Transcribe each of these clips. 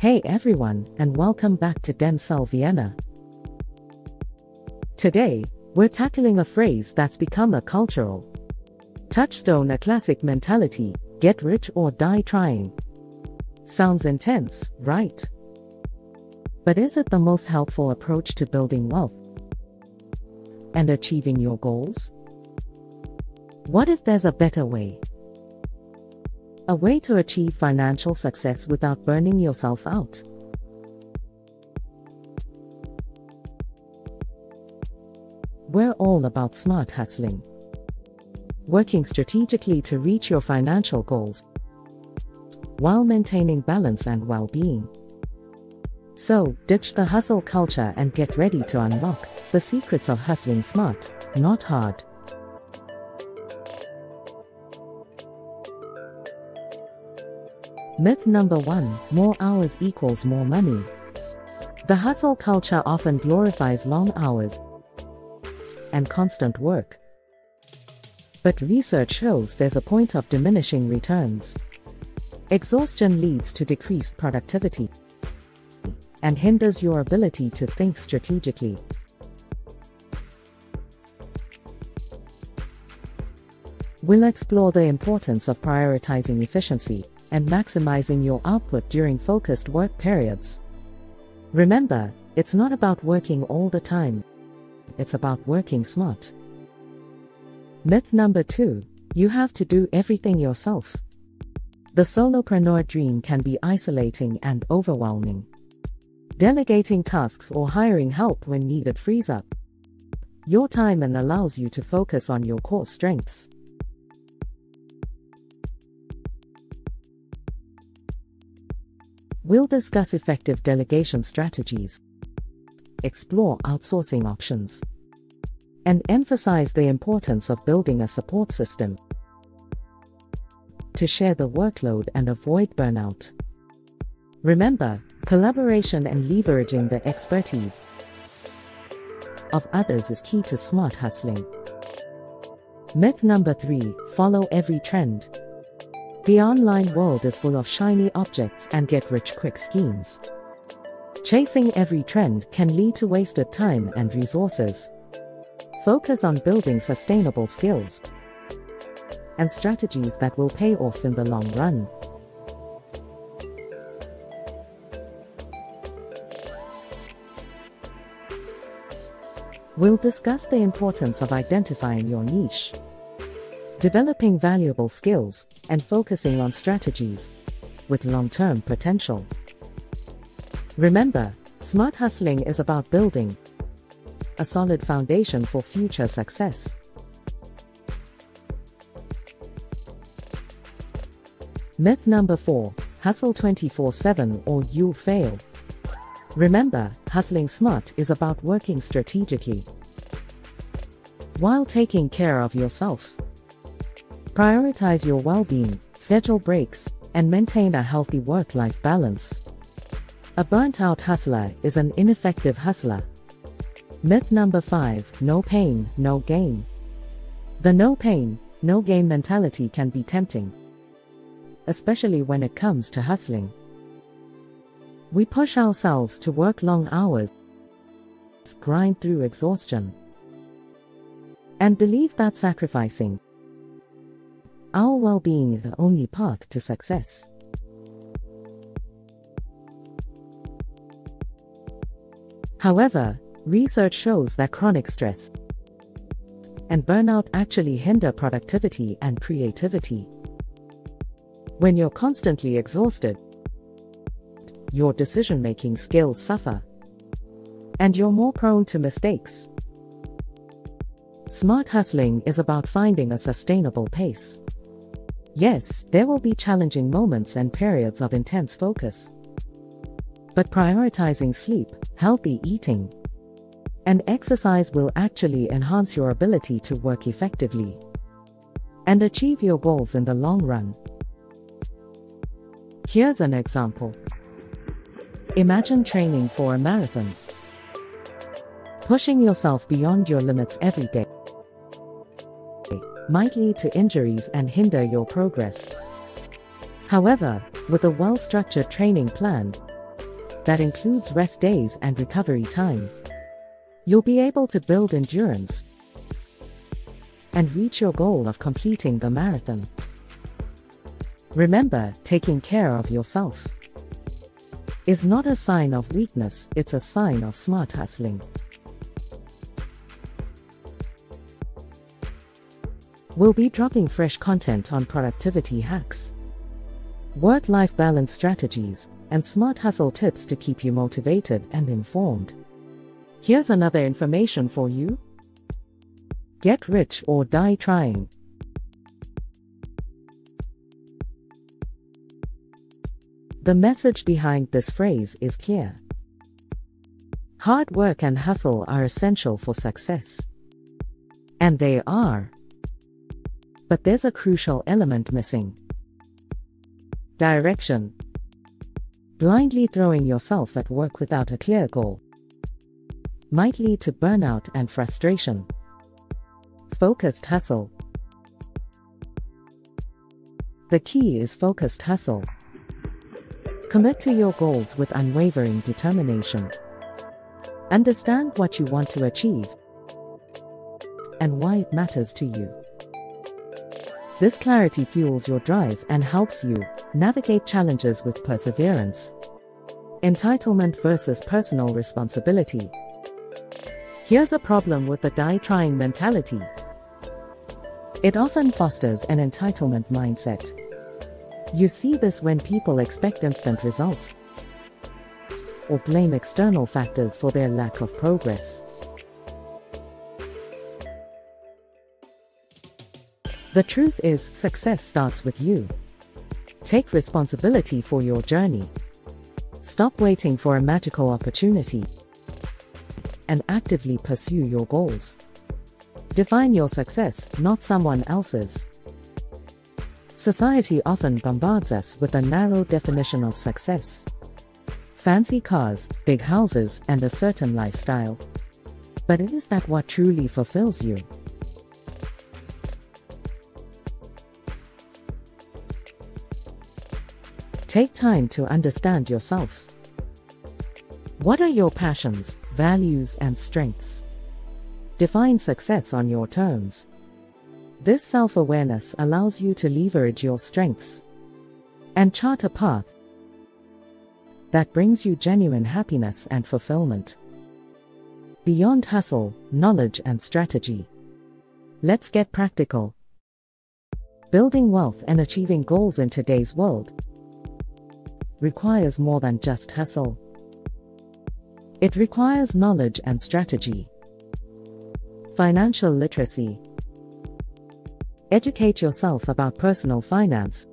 Hey everyone, and welcome back to DenCel Vienna. Today, we're tackling a phrase that's become a cultural touchstone, a classic mentality get rich or die trying. Sounds intense, right? But is it the most helpful approach to building wealth and achieving your goals? What if there's a better way? A way to achieve financial success without burning yourself out. We're all about smart hustling. Working strategically to reach your financial goals while maintaining balance and well being. So, ditch the hustle culture and get ready to unlock the secrets of hustling smart, not hard. Myth number one more hours equals more money. The hustle culture often glorifies long hours and constant work. But research shows there's a point of diminishing returns. Exhaustion leads to decreased productivity and hinders your ability to think strategically. We'll explore the importance of prioritizing efficiency and maximizing your output during focused work periods. Remember, it's not about working all the time. It's about working smart. Myth number two, you have to do everything yourself. The solopreneur dream can be isolating and overwhelming. Delegating tasks or hiring help when needed frees up your time and allows you to focus on your core strengths. We'll discuss effective delegation strategies, explore outsourcing options, and emphasize the importance of building a support system to share the workload and avoid burnout. Remember, collaboration and leveraging the expertise of others is key to smart hustling. Myth number three follow every trend. The online world is full of shiny objects and get rich quick schemes. Chasing every trend can lead to wasted time and resources. Focus on building sustainable skills and strategies that will pay off in the long run. We'll discuss the importance of identifying your niche developing valuable skills, and focusing on strategies with long-term potential. Remember, smart hustling is about building a solid foundation for future success. Myth number 4 Hustle 24 7 or you'll fail. Remember, hustling smart is about working strategically while taking care of yourself. Prioritize your well being, schedule breaks, and maintain a healthy work life balance. A burnt out hustler is an ineffective hustler. Myth number 5 No pain, no gain. The no pain, no gain mentality can be tempting, especially when it comes to hustling. We push ourselves to work long hours, grind through exhaustion, and believe that sacrificing our well-being the only path to success. However, research shows that chronic stress and burnout actually hinder productivity and creativity. When you're constantly exhausted, your decision-making skills suffer, and you're more prone to mistakes. Smart hustling is about finding a sustainable pace. Yes, there will be challenging moments and periods of intense focus. But prioritizing sleep, healthy eating, and exercise will actually enhance your ability to work effectively and achieve your goals in the long run. Here's an example. Imagine training for a marathon. Pushing yourself beyond your limits every day might lead to injuries and hinder your progress. However, with a well-structured training plan, that includes rest days and recovery time. You'll be able to build endurance and reach your goal of completing the marathon. Remember, taking care of yourself is not a sign of weakness, it's a sign of smart hustling. We'll be dropping fresh content on productivity hacks, work life balance strategies, and smart hustle tips to keep you motivated and informed. Here's another information for you Get rich or die trying. The message behind this phrase is clear. Hard work and hustle are essential for success. And they are. But there's a crucial element missing direction. Blindly throwing yourself at work without a clear goal might lead to burnout and frustration. Focused hustle. The key is focused hustle. Commit to your goals with unwavering determination. Understand what you want to achieve and why it matters to you. This clarity fuels your drive and helps you navigate challenges with perseverance. Entitlement versus personal responsibility. Here's a problem with the die trying mentality. It often fosters an entitlement mindset. You see this when people expect instant results or blame external factors for their lack of progress. The truth is, success starts with you. Take responsibility for your journey. Stop waiting for a magical opportunity and actively pursue your goals. Define your success, not someone else's. Society often bombards us with a narrow definition of success. Fancy cars, big houses, and a certain lifestyle. But is that what truly fulfills you? Take time to understand yourself. What are your passions, values, and strengths? Define success on your terms. This self awareness allows you to leverage your strengths and chart a path that brings you genuine happiness and fulfillment. Beyond hustle, knowledge, and strategy. Let's get practical. Building wealth and achieving goals in today's world requires more than just hustle. It requires knowledge and strategy. Financial literacy. Educate yourself about personal finance,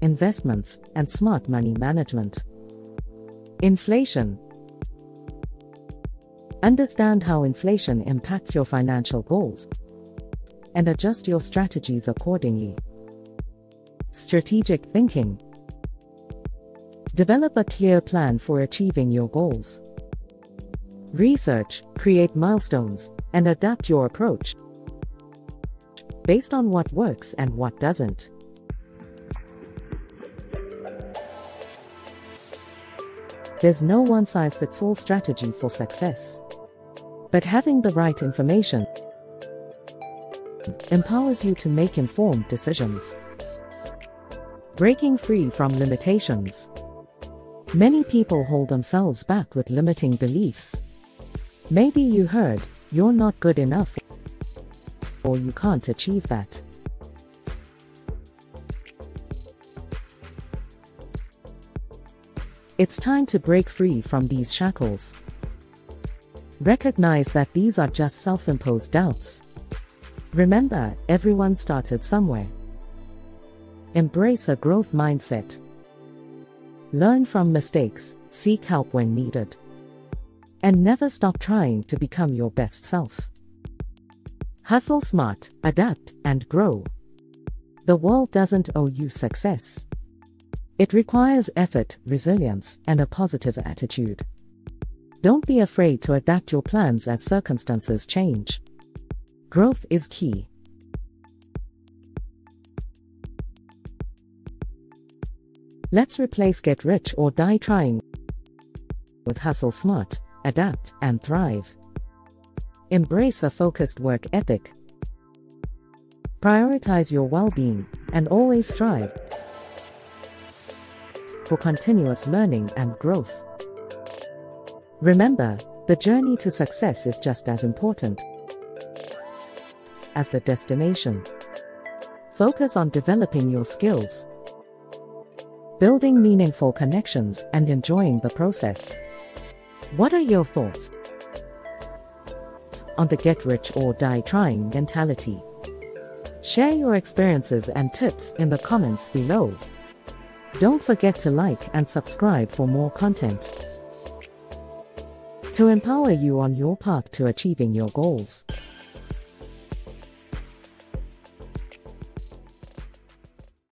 investments, and smart money management. Inflation. Understand how inflation impacts your financial goals and adjust your strategies accordingly. Strategic thinking. Develop a clear plan for achieving your goals. Research, create milestones, and adapt your approach based on what works and what doesn't. There's no one size fits all strategy for success. But having the right information empowers you to make informed decisions. Breaking free from limitations. Many people hold themselves back with limiting beliefs. Maybe you heard, you're not good enough, or you can't achieve that. It's time to break free from these shackles. Recognize that these are just self imposed doubts. Remember, everyone started somewhere. Embrace a growth mindset. Learn from mistakes, seek help when needed. And never stop trying to become your best self. Hustle smart, adapt, and grow. The world doesn't owe you success. It requires effort, resilience, and a positive attitude. Don't be afraid to adapt your plans as circumstances change. Growth is key. Let's replace get rich or die trying with Hustle Smart, adapt, and thrive. Embrace a focused work ethic. Prioritize your well being and always strive for continuous learning and growth. Remember, the journey to success is just as important as the destination. Focus on developing your skills, building meaningful connections, and enjoying the process. What are your thoughts on the get rich or die trying mentality? Share your experiences and tips in the comments below. Don't forget to like and subscribe for more content to empower you on your path to achieving your goals.